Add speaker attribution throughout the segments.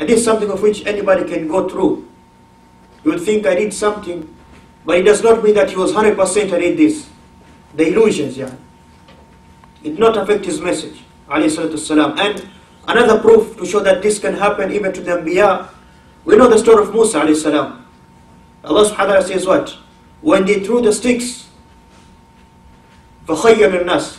Speaker 1: And this is something of which anybody can go through. You would think I did something, but it does not mean that he was 100% I did this. The illusions, yeah. It did not affect his message, alayhi salatu wasalam. And another proof to show that this can happen even to the Anbiya, we know the story of Musa alayhi salam. Allah subhanahu wa ta'ala says what? When they threw the sticks, فَخَيَّمِ النَّاسِ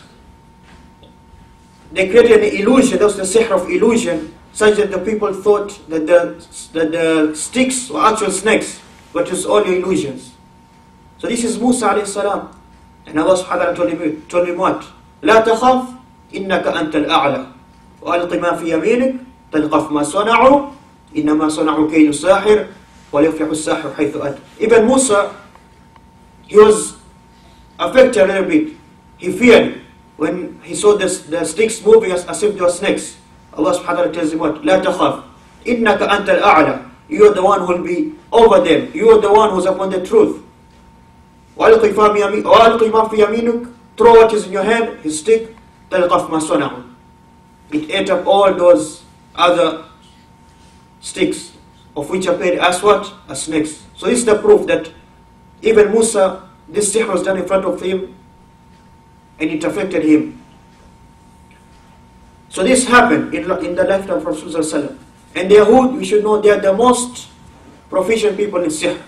Speaker 1: They created an illusion, that was the sihr of illusion, such that the people thought that the, that the sticks were actual snakes, but it was only illusions. So this is Musa alayhi salam. And Allah subhanahu wa ta'ala told him, told him what? لا تخف إنك أنت الأعلى وألق ما في يمينك تلقف ما صنعوا إنما صنعوا كيد ساحر وليفلح الساحر حيث أتى Even Musa, he was affected a little bit. He feared when he saw this, the sticks moving as, as if they were snakes. Allah subhanahu wa ta'ala tells him what? لا تخف إنك أنت الأعلى You are the one who will be over them. You are the one who's upon the truth. وألق ما في يمي- وألق ما في يمينك Throw what is in your hand, his stick, تلقف ما صنعوا It ate up all those other sticks, of which appeared as what? As snakes. So this is the proof that even Musa, this sihr was done in front of him, and it affected him. So this happened in, in the lifetime of Rasulullah And the Yahud, we should know they are the most proficient people in sihr.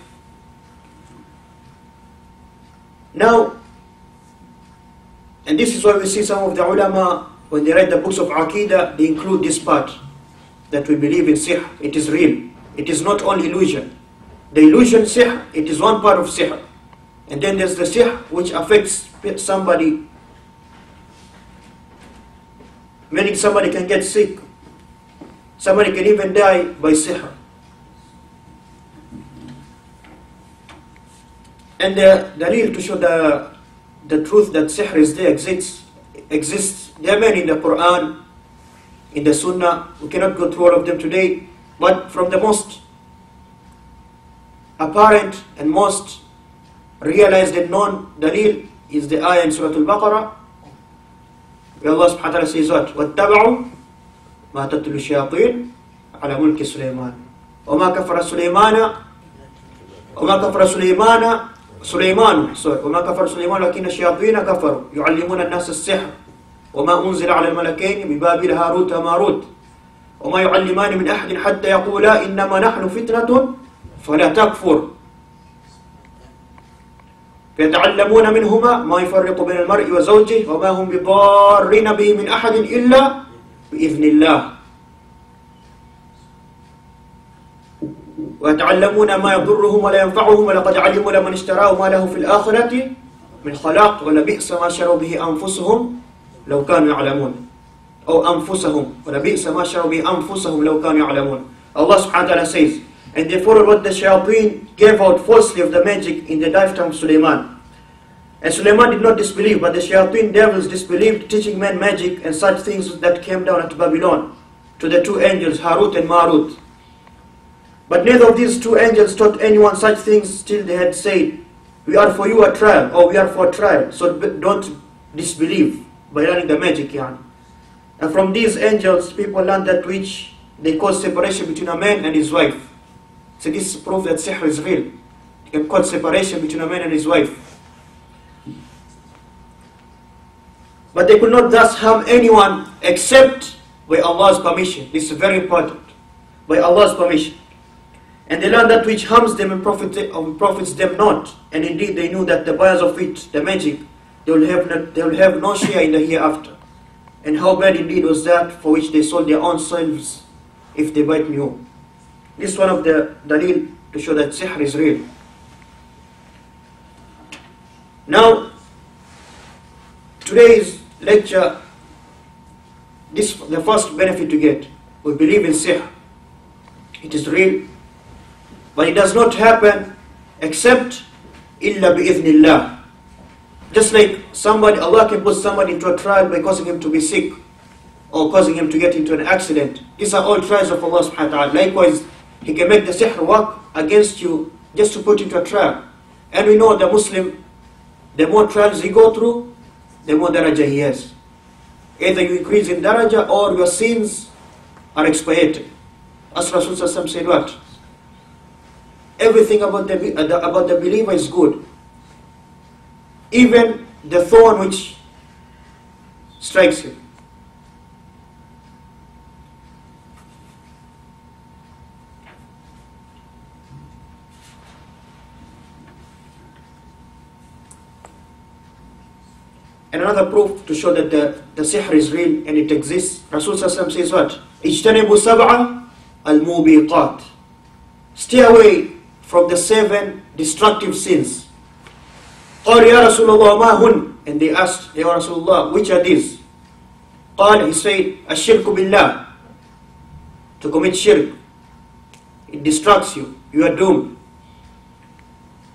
Speaker 1: Now, and this is why we see some of the ulama, when they write the books of Aqidah, they include this part, that we believe in sihr, it is real. It is not only illusion. The illusion sihr, it is one part of sihr. And then there's the sihr which affects somebody, meaning somebody can get sick. Somebody can even die by sihr. And the dalil to show the, the truth that sihr is there exists, exists. There are many in the Quran, in the Sunnah. We cannot go through all of them today. But from the most apparent and most realized and known dalil is the ayah in Surah Al-Baqarah wa ta'ala says what? وَاتَّبَعُوا مَا تَتْلُو الشَّيَاطِينَ عَلَى مُلْكِ سُلَيْمَانَ. وَمَا كَفَرَ سُلَيْمَانَ وما كفر سليمان سليمان وما كفر سليمان لكن الشياطين كفروا. يعلمون الناس السحر. وما أنزل على الملكين ببابل هاروت وماروت. وما يعلمان من أحد حتى يقولا إنما نحن فتنة فلا تكفر. فيتعلمون منهما ما يفرق بين المرء وزوجه وما هم بضارين به من أحد إلا بإذن الله. ويتعلمون ما يضرهم ولا ينفعهم ولقد علموا لمن اشتراه ما له في الآخرة من خلاق ولبئس ما شروا به أنفسهم لو كانوا يعلمون. أو أنفسهم ولبئس ما شروا به أنفسهم لو كانوا يعلمون. subhanahu wa ta'ala says and followed what the shayateen gave out falsely of the magic in the lifetime of Suleiman and Suleiman did not disbelieve but the shayateen devils disbelieved teaching men magic and such things that came down at Babylon to the two angels Harut and Marut But neither of these two angels taught anyone such things till they had said, We are for you a trial, or we are for a trial. So don't disbelieve by learning the magic yarn. And from these angels, people learned that which they cause separation between a man and his wife. So this is proof that sihr is real. Can cause separation between a man and his wife. But they could not thus harm anyone except by Allah's permission. This is very important. By Allah's permission. And they learned that which harms them and profit, profits them not. And indeed they knew that the buyers of it, the magic, they will have no, they will have no share in the hereafter. And how bad indeed was that for which they sold their own selves if they bite new. This is one of the dalil to show that sihr is real. Now, today's lecture, this the first benefit to get. We believe in sihr. It is real, but it does not happen except illa bi'ithnillah. Just like somebody, Allah can put somebody into a trial by causing him to be sick or causing him to get into an accident. These are all trials of Allah subhanahu wa ta'ala. Likewise, He can make the sihr work against you just to put into a trap. And we know the Muslim, the more trials he go through, the more daraja he has. Either you increase in daraja or your sins are expiated. As Rasul said what? Everything about the, about the believer is good. Even the thorn which strikes him. And another proof to show that the, the sihr is real and it exists, Rasul says what? اجتنبوا سبعة الموبقات. Stay away from the seven destructive sins. قال يا رسول الله ما هن? And they asked, Ya Rasulullah, which are these? قال, he said, الشرك بالله. To commit shirk. It distracts you. You are doomed.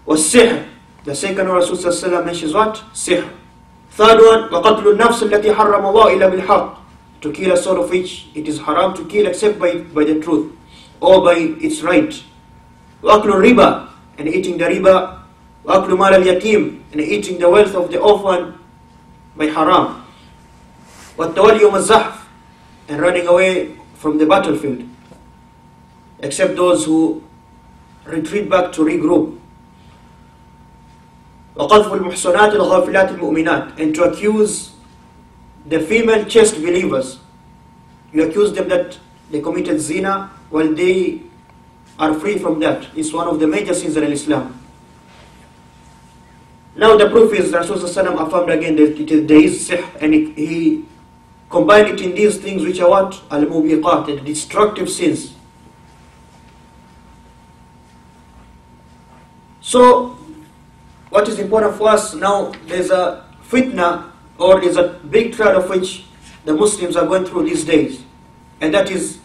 Speaker 1: والسحر. The second Rasul mentions what? Sihr. Third one, وَقَتْلُ النَّفْسِ الَّتِي حَرَّمَ اللَّهُ إِلَّا بِالْحَقِّ To kill a soul of which it is haram to kill except by, by the truth or by its right. وَأَكْلُ الرِّبَى And eating the riba. وَأَكْلُ مَالَ الْيَتِيمِ And eating the wealth of the orphan by haram. وَالتَّوَلِّ يَوْمَ الزَّحْفِ And running away from the battlefield. Except those who retreat back to regroup. وقذف المحصنات الغافلات المؤمنات and to accuse the female chaste believers you accuse them that they committed zina while they are free from that it's one of the major sins in Islam now the proof is Rasulullah affirmed again that it is, there is sihr and he combined it in these things which are what? Al-mubiqat, the destructive sins. So what is important for us now, there's a fitna or there's a big threat of which the Muslims are going through these days. And that is,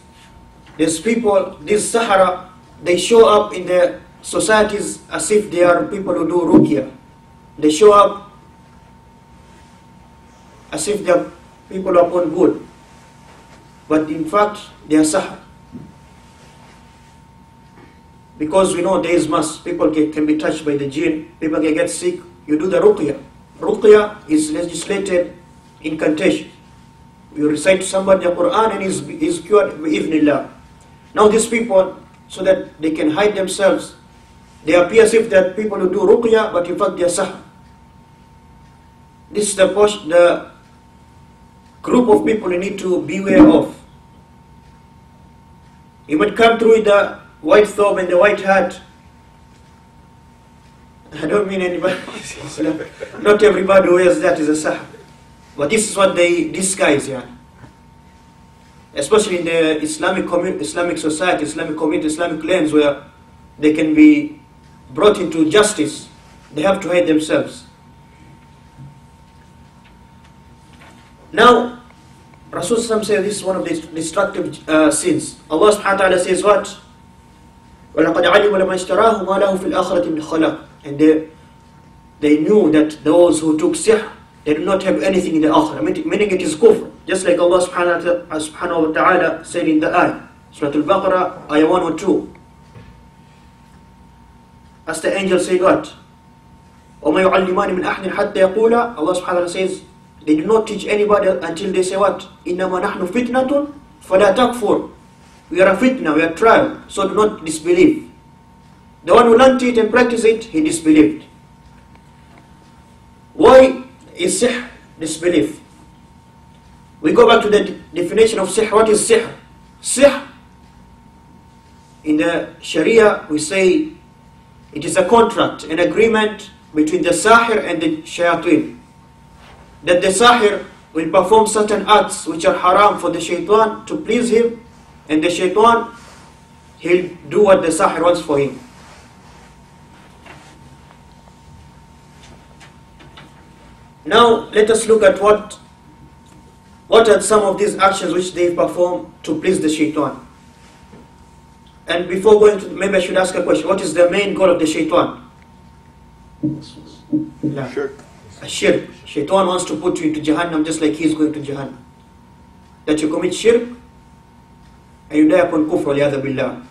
Speaker 1: these people, these Sahara, they show up in their societies as if they are people who do ruqya. They show up as if they are people upon good. But in fact, they are Sahara. Because we know there is mass, people can, can be touched by the jinn, people can get sick, you do the ruqya. Ruqya is legislated incantation. You recite somebody the Quran and he's, he's cured bi'ithnillah. Now these people, so that they can hide themselves, they appear as if they're people who do ruqya, but in fact they are sah. This is the, the group of people you need to beware of. You might come through the white thobe and the white hat. I don't mean anybody. Not everybody who wears that is a sah. But this is what they disguise, yeah. Especially in the Islamic Islamic society, Islamic community, Islamic lands where they can be brought into justice, they have to hide themselves. Now, Rasulullah says this is one of the destructive uh, sins. Allah subhanahu wa ta'ala says what? وَلَقَدْ عَلِمُ لَمَنْ اشْتَرَاهُ مَا لَهُ فِي الْآخِرَةِ مِنْ خَلَقٍ And they, they knew that those who took sihr, they did not have anything in the akhirah, meaning it is kufr. Just like Allah subhanahu wa ta'ala said in the ayah, Surah Al-Baqarah, ayah 1 or 2. As the angel said what? وَمَا يُعَلِّمَانِ مِنْ أَحْدٍ حَتَّى يَقُولَ Allah subhanahu wa ta'ala says, they do not teach anybody until they say what? إِنَّمَا نَحْنُ فِتْنَةٌ فَلَا تَكْفُرْ we are a fitna, we are trial, so do not disbelieve. The one who learned it and practiced it, he disbelieved. Why is sihr disbelief? We go back to the definition of sihr. What is sihr? Sihr, in the Sharia, we say it is a contract, an agreement between the sahir and the shayateen. That the sahir will perform certain acts which are haram for the shaitan to please him and the shaitan, he'll do what the sahir wants for him. Now let us look at what what are some of these actions which they perform to please the shaitan. And before going to maybe I should ask a question. What is the main goal of the shaitan?
Speaker 2: Shirk.
Speaker 1: A shirk. Shaitan wants to put you into Jahannam just like he's going to Jahannam. That you commit shirk die upon kufr waliyadha billah.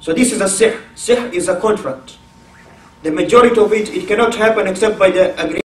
Speaker 1: So this is a sihr. Sihr is a contract. The majority of it, it cannot happen except by the agreement.